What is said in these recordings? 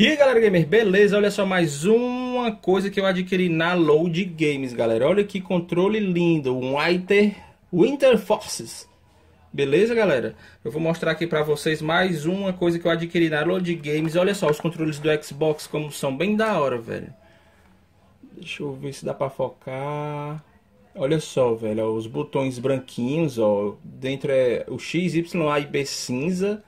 E aí galera gamer, beleza? Olha só mais uma coisa que eu adquiri na Load Games, galera. Olha que controle lindo, um Winter, Winter Forces. Beleza, galera? Eu vou mostrar aqui pra vocês mais uma coisa que eu adquiri na Load Games. Olha só os controles do Xbox como são bem da hora, velho. Deixa eu ver se dá pra focar. Olha só, velho, os botões branquinhos, ó. Dentro é o X, Y, A e B cinza.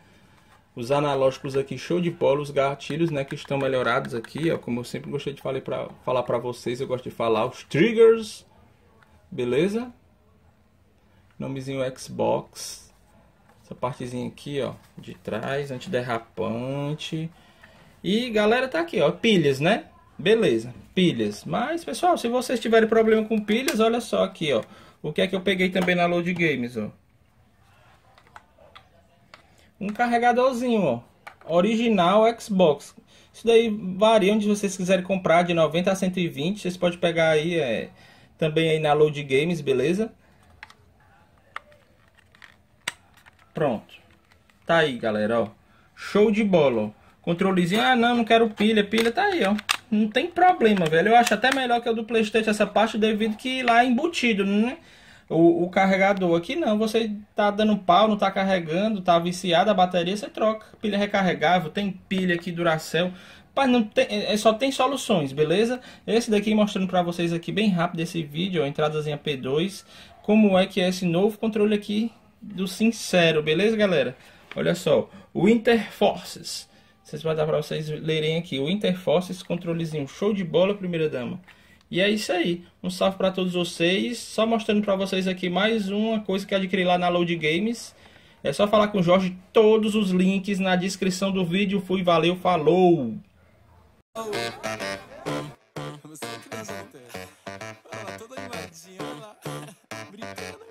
Os analógicos aqui, show de bola. Os gatilhos, né, que estão melhorados aqui, ó. Como eu sempre gostei de falar pra, falar pra vocês, eu gosto de falar. Os triggers, beleza? Nomezinho Xbox. Essa partezinha aqui, ó, de trás, antiderrapante. E, galera, tá aqui, ó, pilhas, né? Beleza, pilhas. Mas, pessoal, se vocês tiverem problema com pilhas, olha só aqui, ó. O que é que eu peguei também na Load Games, ó um carregadorzinho, ó, original Xbox. Isso daí varia onde vocês quiserem comprar, de 90 a 120. Vocês podem pegar aí é, também aí na Load Games, beleza? Pronto. Tá aí, galera, ó. Show de bola, ó. Controlezinho, ah não, não quero pilha, pilha tá aí, ó. Não tem problema, velho. Eu acho até melhor que o do Playstation essa parte, devido que lá é embutido, né? O, o, carregador. Aqui não, você tá dando pau, não tá carregando, tá viciado a bateria, você troca. Pilha recarregável, tem pilha aqui Duracell. Mas não tem, é, só tem soluções, beleza? Esse daqui mostrando para vocês aqui bem rápido esse vídeo, ó, entradazinha P2, como é que é esse novo controle aqui do Sincero, beleza, galera? Olha só, o Interforces. Vocês vão dar para vocês lerem aqui, o Interforces controlezinho show de bola, primeira dama. E é isso aí. Um salve para todos vocês. Só mostrando para vocês aqui mais uma coisa que adquiri lá na Load Games. É só falar com o Jorge. Todos os links na descrição do vídeo. Fui, valeu, falou! É. Brincando.